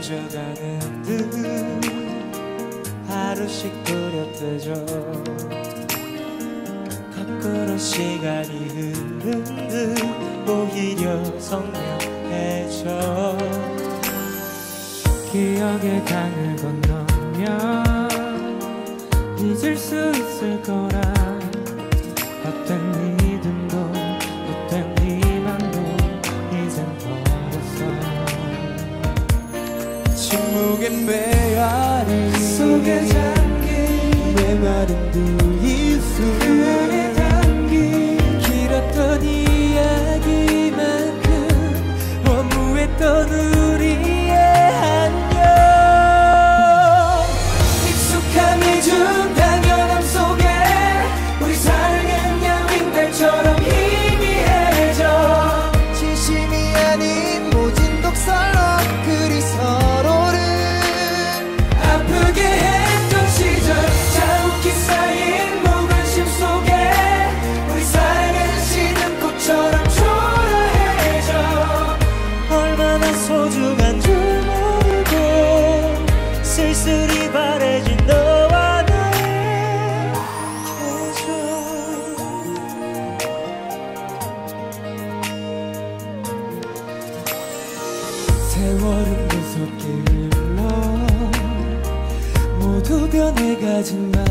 잊어가는 듯 하루씩 두렵해져 거꾸로 시간이 흐른 듯 오히려 선명해져. 기억의 강을 건너면 잊을 수 있을 거라 침묵의 메아리 속에 잠긴 메마른 두 소중한 줄 모르고 쓸쓸히 바래진 너와 나의 우정 세월은 무섭게 흘러 모두 변해가지만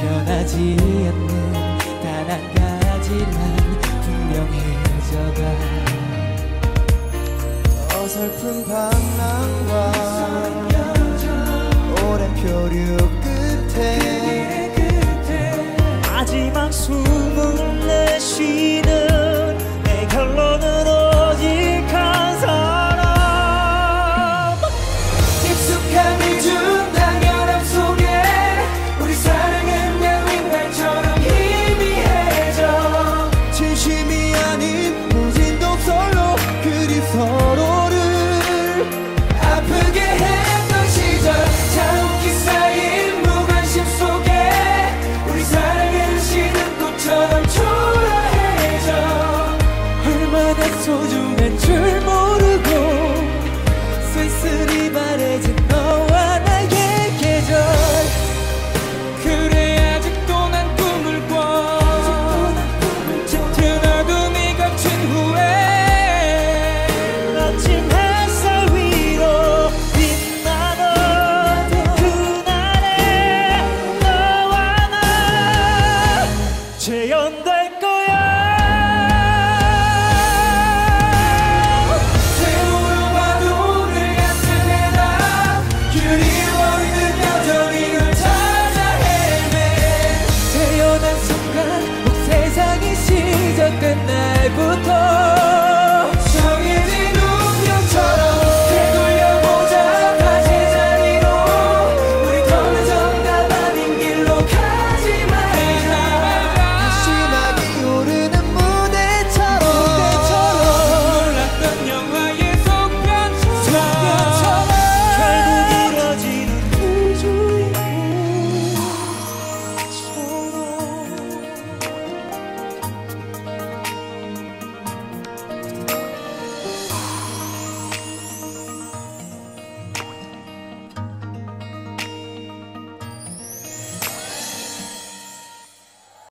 변하지 않는 단 한 가지만 분명해져가 어설픈 방랑과 오랜 표류 끝에 재현돼